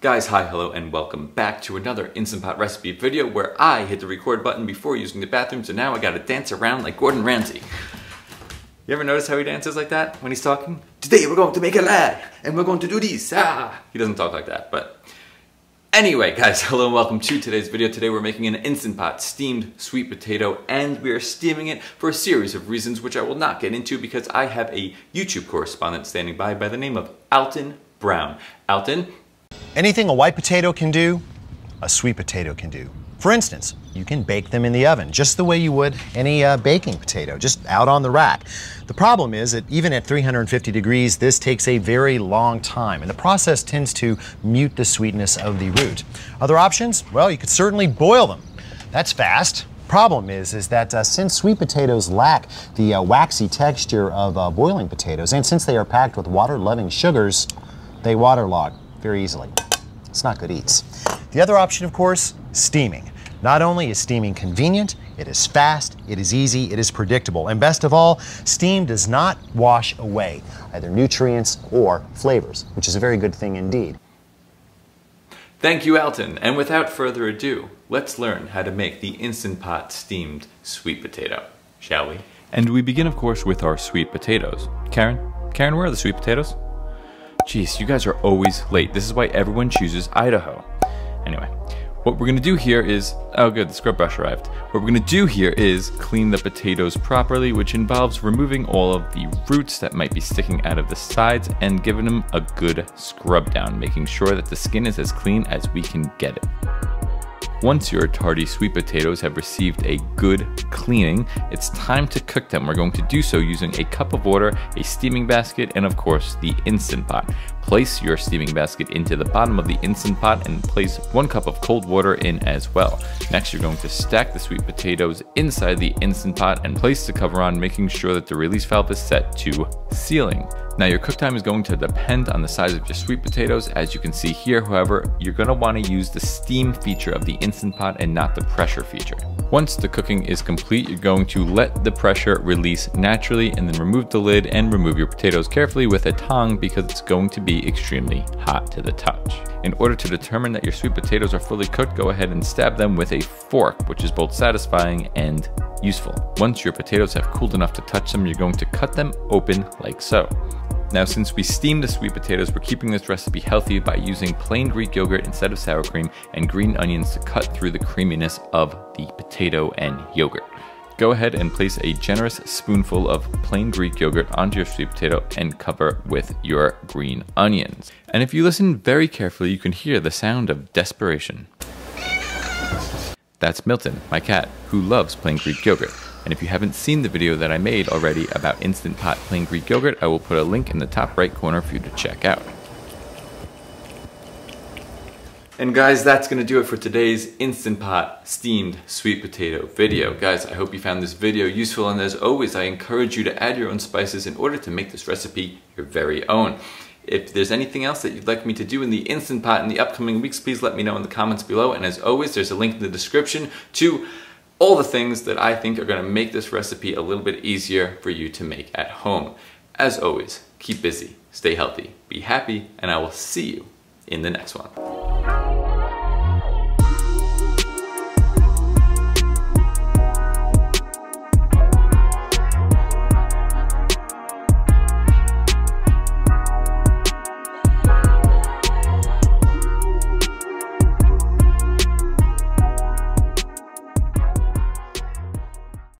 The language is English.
Guys, hi, hello, and welcome back to another Instant Pot recipe video where I hit the record button before using the bathroom, so now I gotta dance around like Gordon Ramsay. You ever notice how he dances like that when he's talking? Today we're going to make a lad, and we're going to do this, ah! He doesn't talk like that, but... Anyway, guys, hello and welcome to today's video. Today we're making an Instant Pot steamed sweet potato, and we are steaming it for a series of reasons which I will not get into because I have a YouTube correspondent standing by by the name of Alton Brown. Alton, Anything a white potato can do, a sweet potato can do. For instance, you can bake them in the oven just the way you would any uh, baking potato, just out on the rack. The problem is that even at 350 degrees, this takes a very long time, and the process tends to mute the sweetness of the root. Other options? Well, you could certainly boil them. That's fast. Problem is, is that uh, since sweet potatoes lack the uh, waxy texture of uh, boiling potatoes, and since they are packed with water-loving sugars, they waterlog very easily. It's not good eats. The other option, of course, steaming. Not only is steaming convenient, it is fast, it is easy, it is predictable, and best of all, steam does not wash away either nutrients or flavors, which is a very good thing indeed. Thank you, Alton. And without further ado, let's learn how to make the Instant Pot steamed sweet potato, shall we? And we begin, of course, with our sweet potatoes. Karen? Karen, where are the sweet potatoes? Jeez, you guys are always late. This is why everyone chooses Idaho. Anyway, what we're gonna do here is, oh good, the scrub brush arrived. What we're gonna do here is clean the potatoes properly, which involves removing all of the roots that might be sticking out of the sides and giving them a good scrub down, making sure that the skin is as clean as we can get it. Once your tardy sweet potatoes have received a good cleaning, it's time to cook them. We're going to do so using a cup of water, a steaming basket, and of course the Instant Pot. Place your steaming basket into the bottom of the Instant Pot and place one cup of cold water in as well. Next, you're going to stack the sweet potatoes inside the Instant Pot and place the cover on, making sure that the release valve is set to sealing. Now your cook time is going to depend on the size of your sweet potatoes. As you can see here, however, you're gonna wanna use the steam feature of the Instant Pot and not the pressure feature. Once the cooking is complete, you're going to let the pressure release naturally and then remove the lid and remove your potatoes carefully with a tong because it's going to be extremely hot to the touch. In order to determine that your sweet potatoes are fully cooked, go ahead and stab them with a fork, which is both satisfying and useful. Once your potatoes have cooled enough to touch them, you're going to cut them open like so. Now, since we steamed the sweet potatoes, we're keeping this recipe healthy by using plain Greek yogurt instead of sour cream and green onions to cut through the creaminess of the potato and yogurt. Go ahead and place a generous spoonful of plain Greek yogurt onto your sweet potato and cover with your green onions. And if you listen very carefully, you can hear the sound of desperation. That's Milton, my cat, who loves plain Greek yogurt. And if you haven't seen the video that I made already about Instant Pot plain Greek yogurt, I will put a link in the top right corner for you to check out. And guys, that's gonna do it for today's Instant Pot steamed sweet potato video. Guys, I hope you found this video useful and as always, I encourage you to add your own spices in order to make this recipe your very own. If there's anything else that you'd like me to do in the Instant Pot in the upcoming weeks, please let me know in the comments below. And as always, there's a link in the description to all the things that I think are gonna make this recipe a little bit easier for you to make at home. As always, keep busy, stay healthy, be happy, and I will see you in the next one.